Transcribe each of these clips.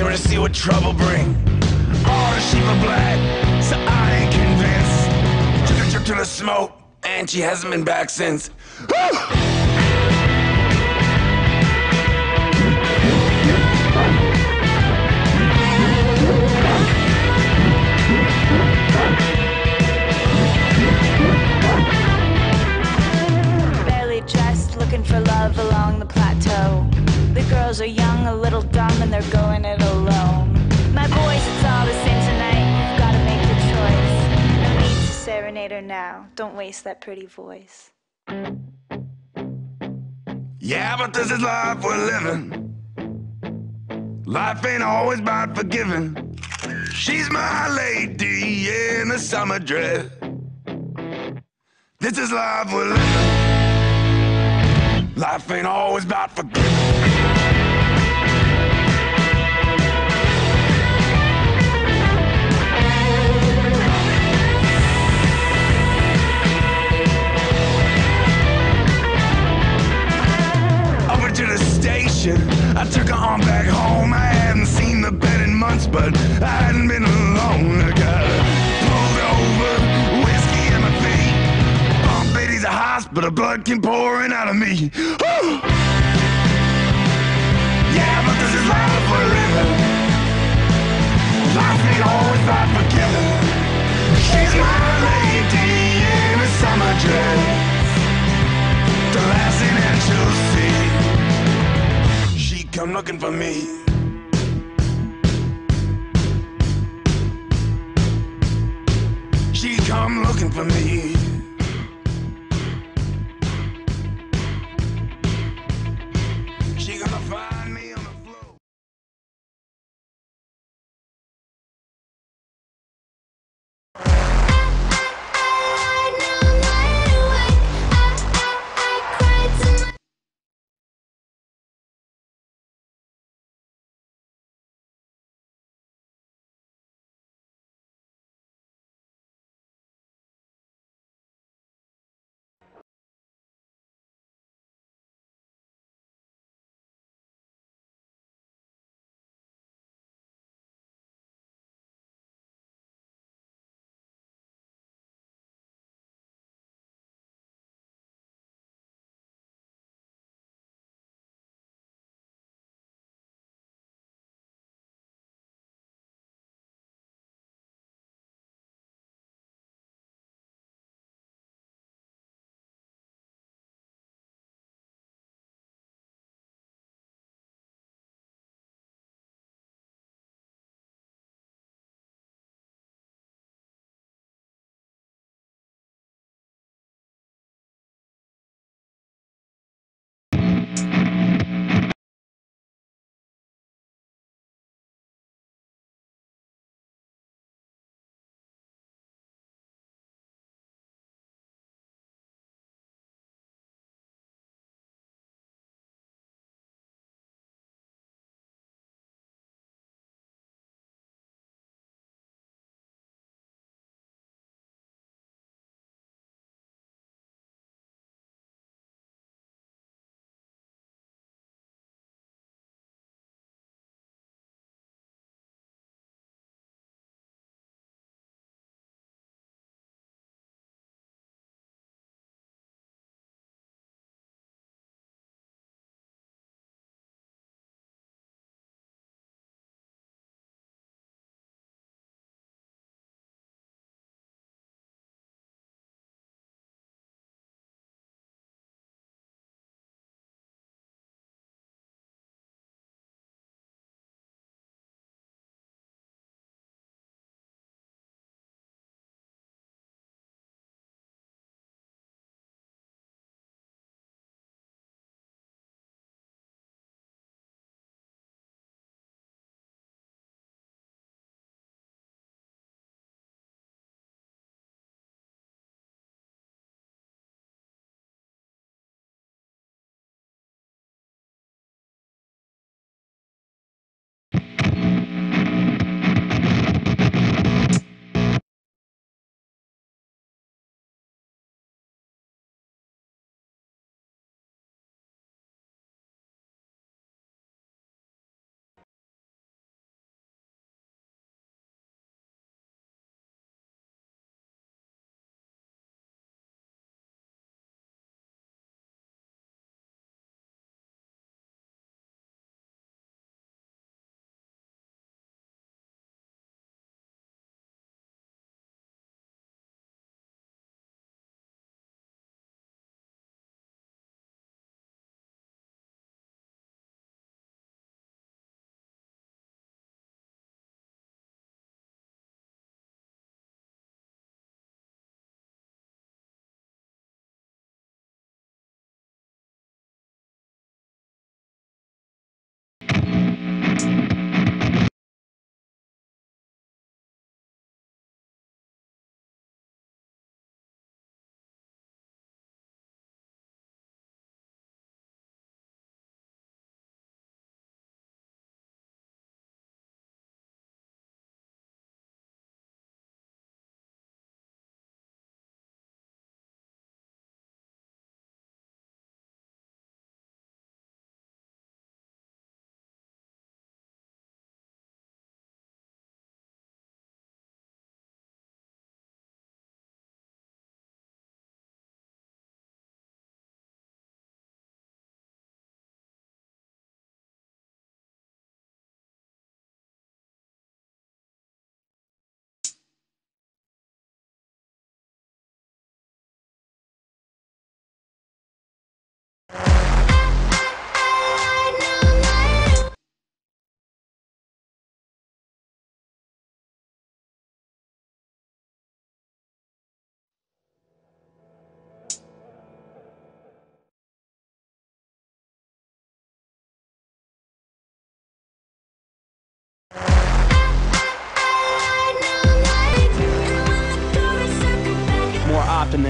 I'm gonna see what trouble bring. All the sheep are black, so I ain't convinced. Took a trip to the smoke, and she hasn't been back since. Are young, a little dumb, and they're going it alone. My boys, it's all the same tonight. You've gotta make your choice. No need to serenade her now. Don't waste that pretty voice. Yeah, but this is life we're living. Life ain't always about forgiving. She's my lady in a summer dress. This is life we're living. Life ain't always about forgiving. Station, I took her on back home. I hadn't seen the bed in months, but I hadn't been alone. I got pulled over, whiskey in my feet. Bump Betty's a hospital, blood came pouring out of me. Whew! Yeah, but this is life we're living. Life ain't always about forgiving. Me.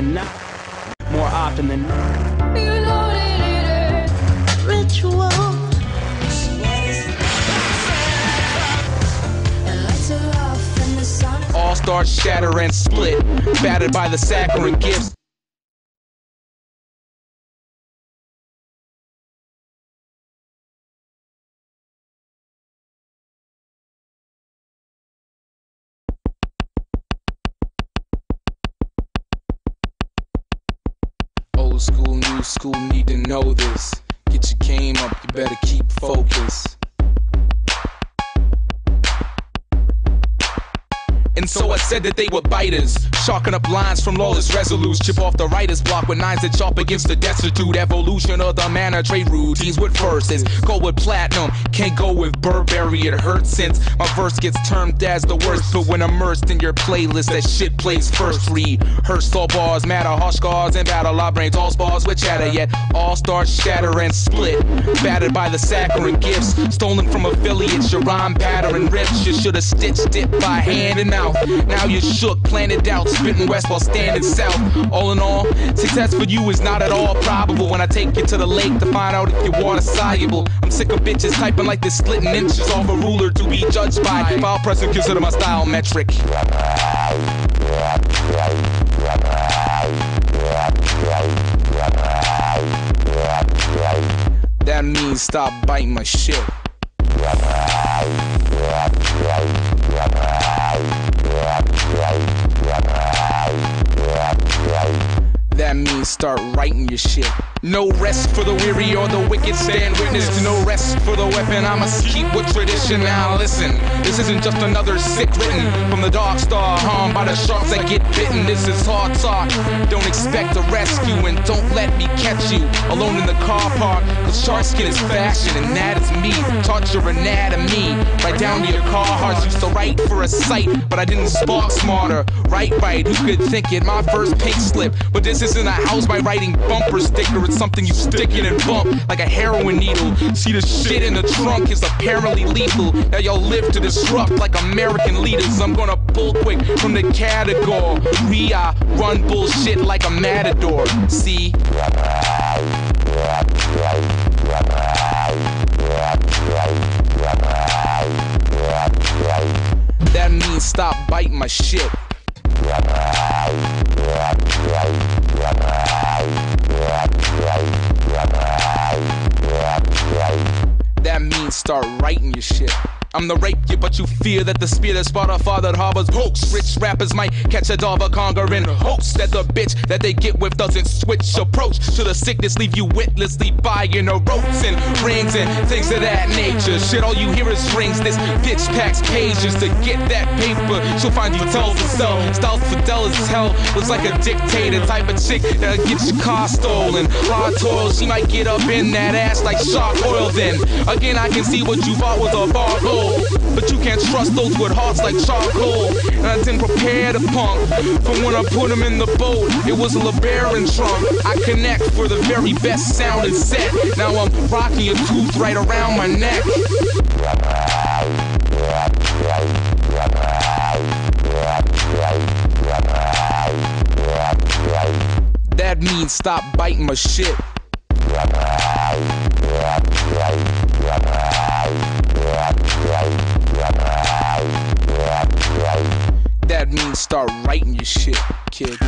Than not. More often than not. You know it is ritual. All stars shatter and split, battered by the saccharine gifts. School, new school need to know this. Get your game up, you better keep focus. And so I said that they were biters, sharking up lines from lawless resolutes. Chip off the writer's block with nines that chop against the destitute. Evolution of the manner, trade routines with verses. Go with platinum, can't go with Burberry. It hurts since my verse gets termed as the worst. But when immersed in your playlist, that shit plays first. Read, Hearst all bars, matter, harsh scars, and battle. Our brains all spars with chatter, yet all stars shatter and split. Battered by the saccharine gifts, stolen from affiliates. Your rhyme pattern rips. You should have stitched it by hand and mouth. Now you're shook, planted out, spitting west while standing south. All in all, success for you is not at all probable. When I take you to the lake to find out if your water's soluble, I'm sick of bitches typing like they're splitting inches off a ruler to be judged by. File pressing, consider my style metric. That means stop biting my shit. Start writing your shit. No rest for the weary or the wicked. Stand witness to no rest for the weapon. I must keep with tradition. Now listen, this isn't just another sick written from the dark star, harmed by the sharks that get bitten. This is hard talk. Don't expect a rescue and don't let me catch you alone in the car park. Cause shark skin is fashion and that is me. Taught your anatomy. Right down to your car hearts. Used to write for a site, but I didn't spark smarter. Right, right, who could think it? My first pink slip. But this isn't a house by writing bumper sticker. It's something you stick in and bump like a heroin needle. See the shit in the trunk is apparently lethal. Now y'all live to disrupt like American leaders. I'm gonna pull quick from the category. We I run bullshit like a matador. See? That means stop biting my shit. Start writing your shit. I'm the rape you, but you fear that the spear that spot a father harbors hoax. Rich rappers might catch a dog, but conquering hopes that the bitch that they get with doesn't switch approach to the sickness, leave you witlessly buying the ropes and rings and things of that nature. Shit, all you hear is rings. This bitch packs pages to get that paper. She'll find you tells sell. Styles Fidel as hell. Looks like a dictator type of chick that'll get your car stolen. Hard toil, she might get up in that ass like shark oil. Then again, I can see what you bought was a bar gold. But you can't trust those with hearts like charcoal. And I didn't prepare the punk for when I put him in the boat. It was a LeBaron trunk. I connect for the very best sounding set. Now I'm rocking a tooth right around my neck. That means stop biting my shit. Means start writing your shit, kid.